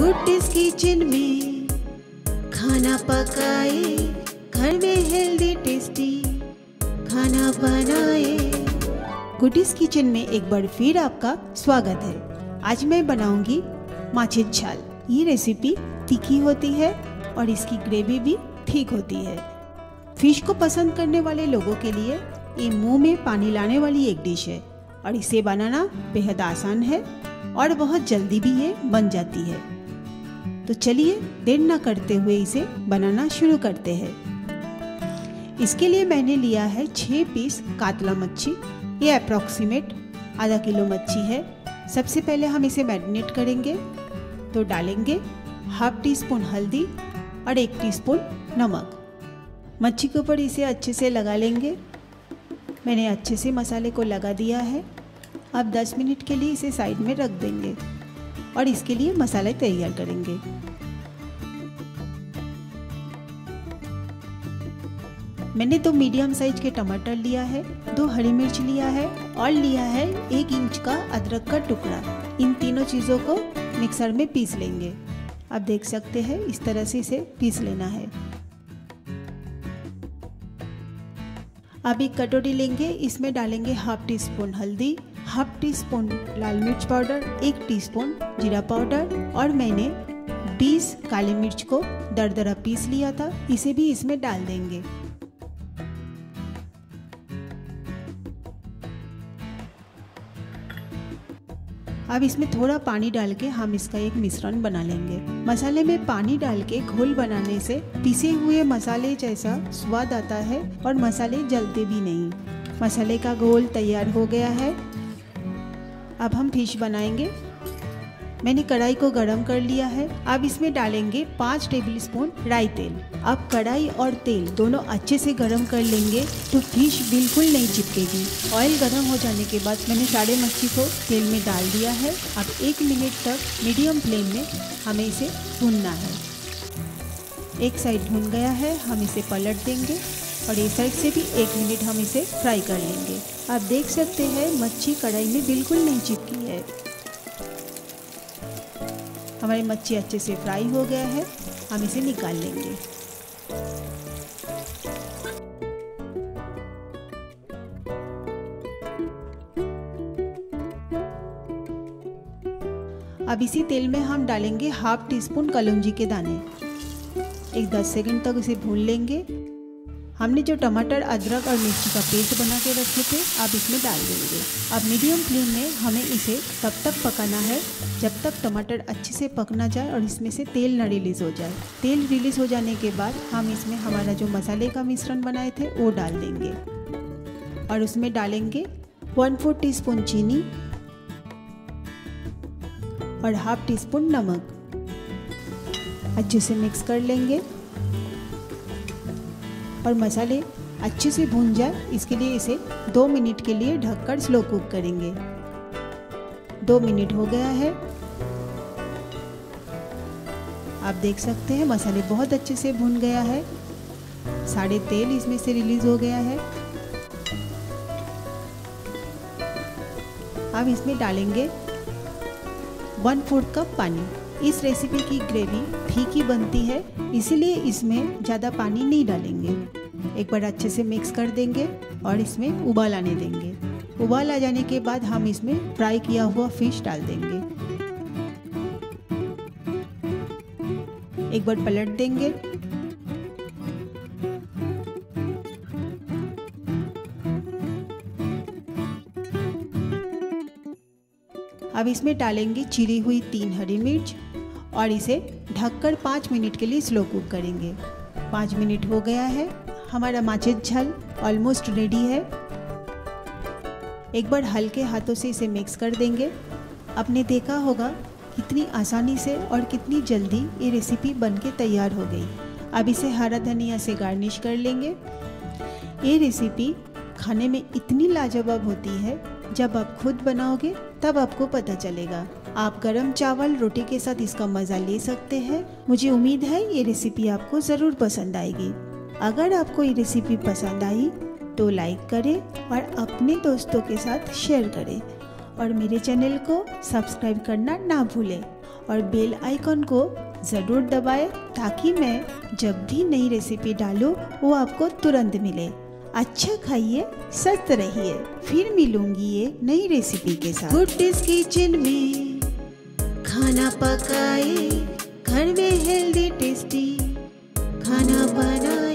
गुड्डीज kitchen में। खाना पकाए, घर में हेल्दी टेस्टी खाना बनाए। गुड्डीज किचन में एक बार फिर आपका स्वागत है। आज मैं बनाऊँगी माछी छाल। ये रेसिपी तीखी होती है और इसकी ग्रेवी भी ठीक होती है। फ़िश को पसंद करने वाले लोगों के लिए ये मुँह में पानी लाने वाली एक डिश है और इसे बनाना बेहद आसान है और बहुत जल्दी भी ये बन जाती है। तो चलिए देर ना करते हुए इसे बनाना शुरू करते हैं। इसके लिए मैंने लिया है छः पीस कातला मच्छी। ये अप्रॉक्सीमेट आधा किलो मच्छी है। सबसे पहले हम इसे मैरिनेट करेंगे। तो डालेंगे हाफ़ टी स्पून हल्दी और एक टीस्पून नमक। मच्छी के ऊपर इसे अच्छे से लगा लेंगे। मैंने अच्छे से मसाले को लगा दिया है। अब 10 मिनट के लिए इसे साइड में रख देंगे। और इसके लिए मसाले तैयार करेंगे। मैंने दो मीडियम साइज़ के टमाटर लिया है, दो हरी मिर्च लिया है और लिया है एक इंच का अदरक का टुकड़ा। इन तीनों चीज़ों को मिक्सर में पीस लेंगे। आप देख सकते हैं, इस तरह से इसे पीस लेना है। अब एक कटोरी लेंगे, इसमें डालेंगे हाफ़ टी स्पून हल्दी हाफ़ टी स्पून लाल मिर्च पाउडर, एक टीस्पून जीरा पाउडर और मैंने 20 काली मिर्च को दरदरा पीस लिया था। इसे भी इसमें डाल देंगे। अब इसमें थोड़ा पानी डाल के हम इसका एक मिश्रण बना लेंगे। मसाले में पानी डाल के घोल बनाने से पिसे हुए मसाले जैसा स्वाद आता है और मसाले जलते भी नहीं। मसाले का घोल तैयार हो गया है। अब हम फ़िश बनाएँगे। मैंने कढ़ाई को गरम कर लिया है। अब इसमें डालेंगे पाँच टेबल स्पून राई तेल। अब कढ़ाई और तेल दोनों अच्छे से गरम कर लेंगे तो फ़िश बिल्कुल नहीं चिपकेगी। ऑयल गरम हो जाने के बाद मैंने साढ़े मच्छी को तेल में डाल दिया है। अब एक मिनट तक मीडियम फ्लेम में हमें इसे भूनना है। एक साइड भून गया है। हम इसे पलट देंगे। और ये साइड से भी एक मिनट हम इसे फ्राई कर लेंगे। आप देख सकते हैं, मच्छी कढ़ाई में बिल्कुल नहीं चिपकी है। हमारी मच्छी अच्छे से फ्राई हो गया है। हम इसे निकाल लेंगे। अब इसी तेल में हम डालेंगे हाफ़ टी स्पून कलौंजी के दाने। एक 10 सेकंड तक इसे भून लेंगे। हमने जो टमाटर, अदरक और मिर्ची का पेस्ट बना के रखे थे, अब इसमें डाल देंगे। अब मीडियम फ्लेम में हमें इसे तब तक पकाना है, जब तक टमाटर अच्छे से पक ना जाए और इसमें से तेल न रिलीज़ हो जाए। तेल रिलीज़ हो जाने के बाद हम इसमें हमारा जो मसाले का मिश्रण बनाए थे, वो डाल देंगे। और उसमें डालेंगे वन फोर टी चीनी और हाफ़ टी स्पून नमक। अच्छे से मिक्स कर लेंगे। और मसाले अच्छे से भून जाए, इसके लिए इसे दो मिनट के लिए ढककर स्लो कुक करेंगे। दो मिनट हो गया है। आप देख सकते हैं मसाले बहुत अच्छे से भून गया है। साढ़े तेल इसमें से रिलीज़ हो गया है। अब इसमें डालेंगे वन फोर्थ कप पानी। इस रेसिपी की ग्रेवी ही बनती है, इसीलिए इसमें ज़्यादा पानी नहीं डालेंगे। एक बार अच्छे से मिक्स कर देंगे और इसमें उबाल आने देंगे। उबाल आ जाने के बाद हम इसमें फ्राई किया हुआ फ़िश डाल देंगे। एक बार पलट देंगे। अब इसमें डालेंगे चिरी हुई तीन हरी मिर्च और इसे ढककर पाँच मिनट के लिए स्लो कुक करेंगे। पाँच मिनट हो गया है। हमारा माचित झल ऑलमोस्ट रेडी है। एक बार हल्के हाथों से इसे मिक्स कर देंगे। आपने देखा होगा कितनी आसानी से और कितनी जल्दी ये रेसिपी बन के तैयार हो गई। अब इसे हरा धनिया से गार्निश कर लेंगे। ये रेसिपी खाने में इतनी लाजवाब होती है, जब आप खुद बनाओगे, तब आपको पता चलेगा। आप गरम चावल रोटी के साथ इसका मज़ा ले सकते हैं। मुझे उम्मीद है ये रेसिपी आपको ज़रूर पसंद आएगी। अगर आपको ये रेसिपी पसंद आई तो लाइक करें और अपने दोस्तों के साथ शेयर करें। और मेरे चैनल को सब्सक्राइब करना ना भूलें। और बेल आइकन को ज़रूर दबाएँ ताकि मैं जब भी नई रेसिपी डालूं, वो आपको तुरंत मिले। अच्छा खाइए, स्वस्थ रहिए। फिर मिलूँगी ये नई रेसिपी के साथ। गुड किचन में। खाना पकाए घर में हेल्दी टेस्टी खाना बनाए।